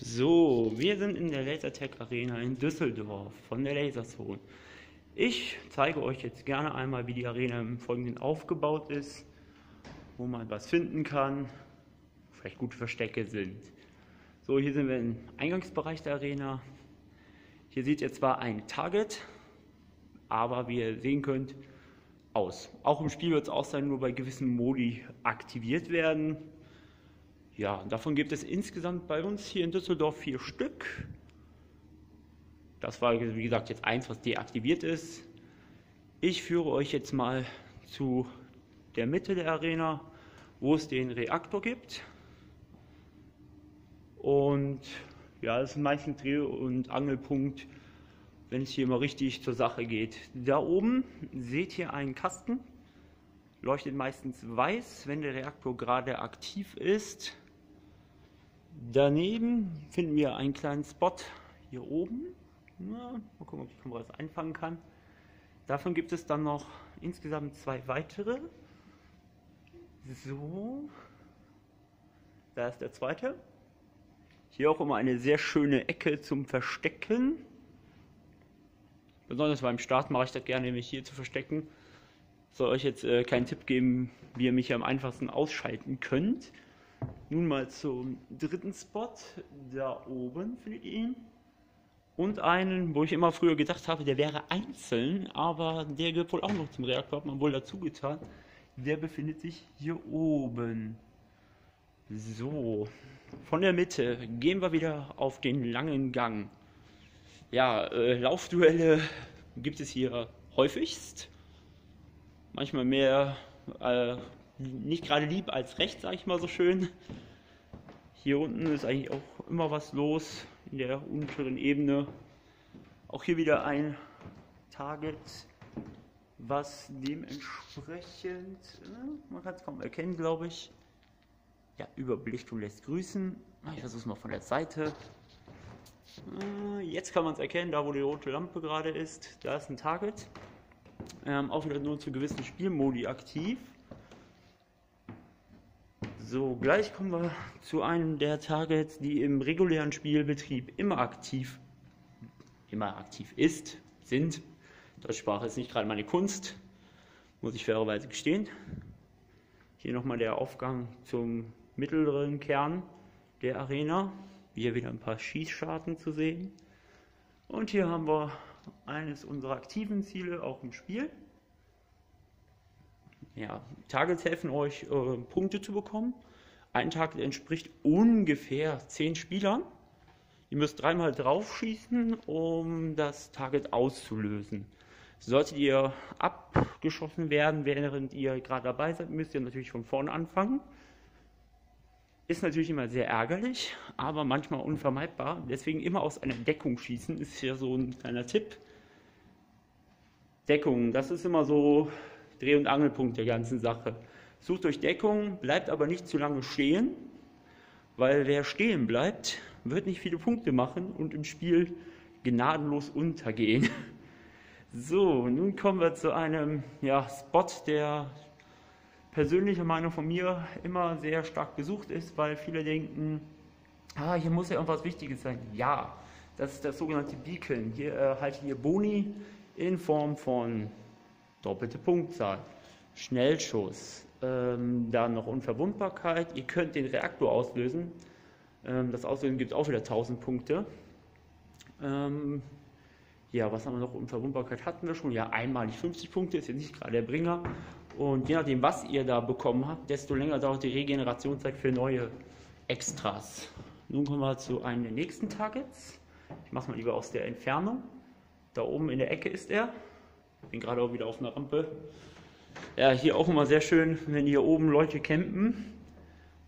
So, wir sind in der Lasertech Arena in Düsseldorf von der Laserzone. Ich zeige euch jetzt gerne einmal, wie die Arena im Folgenden aufgebaut ist, wo man was finden kann, vielleicht gute Verstecke sind. So, hier sind wir im Eingangsbereich der Arena. Hier seht ihr zwar ein Target, aber wie ihr sehen könnt, aus. Auch im Spiel wird es auch sein, nur bei gewissen Modi aktiviert werden. Ja, davon gibt es insgesamt bei uns hier in Düsseldorf vier Stück. Das war, wie gesagt, jetzt eins, was deaktiviert ist. Ich führe euch jetzt mal zu der Mitte der Arena, wo es den Reaktor gibt. Und ja, das ist meistens Dreh- und Angelpunkt, wenn es hier mal richtig zur Sache geht. Da oben seht ihr einen Kasten, leuchtet meistens weiß, wenn der Reaktor gerade aktiv ist. Daneben finden wir einen kleinen Spot hier oben. Na, mal gucken, ob die Kamera das einfangen kann. Davon gibt es dann noch insgesamt zwei weitere. So, da ist der zweite. Hier auch immer eine sehr schöne Ecke zum Verstecken. Besonders beim Start mache ich das gerne, mich hier zu verstecken. Soll euch jetzt äh, keinen Tipp geben, wie ihr mich am einfachsten ausschalten könnt. Nun mal zum dritten Spot. Da oben findet ihr ihn. Und einen, wo ich immer früher gedacht habe, der wäre einzeln, aber der gehört wohl auch noch zum Reaktor, hat man wohl dazu getan. Der befindet sich hier oben. So, von der Mitte gehen wir wieder auf den langen Gang. Ja, äh, Laufduelle gibt es hier häufigst. Manchmal mehr äh, nicht gerade lieb als recht, sag ich mal so schön. Hier unten ist eigentlich auch immer was los in der unteren Ebene. Auch hier wieder ein Target, was dementsprechend, äh, man kann es kaum erkennen, glaube ich. Ja, Überbelichtung lässt grüßen. Ich versuche es mal von der Seite. Äh, jetzt kann man es erkennen, da wo die rote Lampe gerade ist, da ist ein Target. Ähm, auch wieder nur zu gewissen Spielmodi aktiv. So, gleich kommen wir zu einem der Targets, die im regulären Spielbetrieb immer aktiv, immer aktiv ist, sind. Deutschsprache ist nicht gerade meine Kunst, muss ich fairerweise gestehen. Hier nochmal der Aufgang zum mittleren Kern der Arena. Hier wieder ein paar Schießscharten zu sehen. Und hier haben wir eines unserer aktiven Ziele auch im Spiel ja, Targets helfen euch, äh, Punkte zu bekommen. Ein Target entspricht ungefähr 10 Spielern. Ihr müsst dreimal drauf schießen, um das Target auszulösen. Solltet ihr abgeschossen werden, während ihr gerade dabei seid, müsst ihr natürlich von vorne anfangen. Ist natürlich immer sehr ärgerlich, aber manchmal unvermeidbar. Deswegen immer aus einer Deckung schießen, ist hier so ein kleiner Tipp. Deckung, das ist immer so Dreh- und Angelpunkt der ganzen Sache. Sucht euch Deckung, bleibt aber nicht zu lange stehen, weil wer stehen bleibt, wird nicht viele Punkte machen und im Spiel gnadenlos untergehen. So, nun kommen wir zu einem ja, Spot, der persönlicher Meinung von mir immer sehr stark besucht ist, weil viele denken, ah, hier muss ja irgendwas Wichtiges sein. Ja, das ist das sogenannte Beacon. Hier erhaltet ihr Boni in Form von doppelte Punktzahl, Schnellschuss, ähm, dann noch Unverwundbarkeit. Ihr könnt den Reaktor auslösen. Ähm, das Auslösen gibt auch wieder 1000 Punkte. Ähm, ja, was haben wir noch? Unverwundbarkeit hatten wir schon. Ja, einmalig 50 Punkte, ist jetzt nicht gerade der Bringer. Und je nachdem, was ihr da bekommen habt, desto länger dauert die Regenerationszeit für neue Extras. Nun kommen wir zu einem der nächsten Targets. Ich mache es mal lieber aus der Entfernung. Da oben in der Ecke ist er. Bin gerade auch wieder auf einer Rampe. Ja, hier auch immer sehr schön, wenn hier oben Leute campen.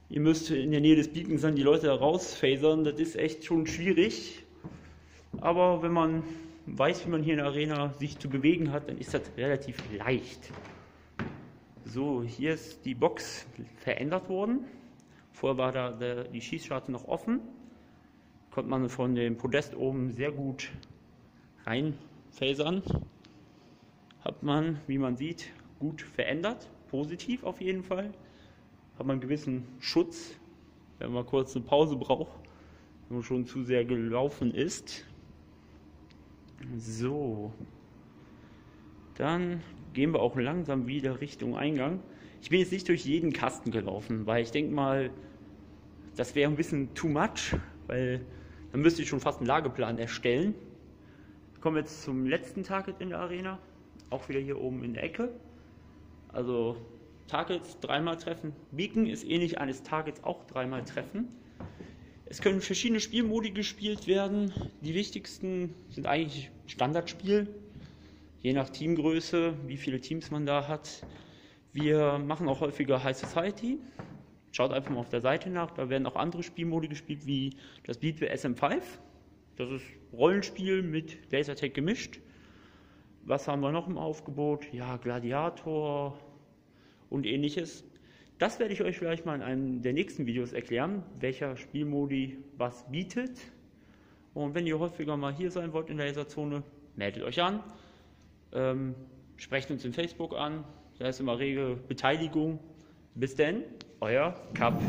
Ihr müsst in der Nähe des Beacons dann die Leute rausfasern. Das ist echt schon schwierig. Aber wenn man weiß, wie man hier in der Arena sich zu bewegen hat, dann ist das relativ leicht. So, hier ist die Box verändert worden. Vorher war da der, die Schießscharte noch offen. Konnte man von dem Podest oben sehr gut reinfasern hat man, wie man sieht, gut verändert, positiv auf jeden Fall. Hat man einen gewissen Schutz, wenn man kurz eine Pause braucht, wenn man schon zu sehr gelaufen ist. So. Dann gehen wir auch langsam wieder Richtung Eingang. Ich bin jetzt nicht durch jeden Kasten gelaufen, weil ich denke mal, das wäre ein bisschen too much, weil dann müsste ich schon fast einen Lageplan erstellen. Wir kommen jetzt zum letzten Target in der Arena, auch wieder hier oben in der Ecke. Also Targets dreimal treffen. Beacon ist ähnlich eines Targets auch dreimal treffen. Es können verschiedene Spielmodi gespielt werden. Die wichtigsten sind eigentlich Standardspiel, je nach Teamgröße, wie viele Teams man da hat. Wir machen auch häufiger High Society. Schaut einfach mal auf der Seite nach, da werden auch andere Spielmodi gespielt, wie das Beatware SM5. Das ist Rollenspiel mit Lasertag gemischt. Was haben wir noch im Aufgebot? Ja, Gladiator und ähnliches. Das werde ich euch vielleicht mal in einem der nächsten Videos erklären, welcher Spielmodi was bietet. Und wenn ihr häufiger mal hier sein wollt in der Laserzone, meldet euch an. Ähm, sprecht uns in Facebook an, da ist immer rege Beteiligung. Bis denn, euer Cup.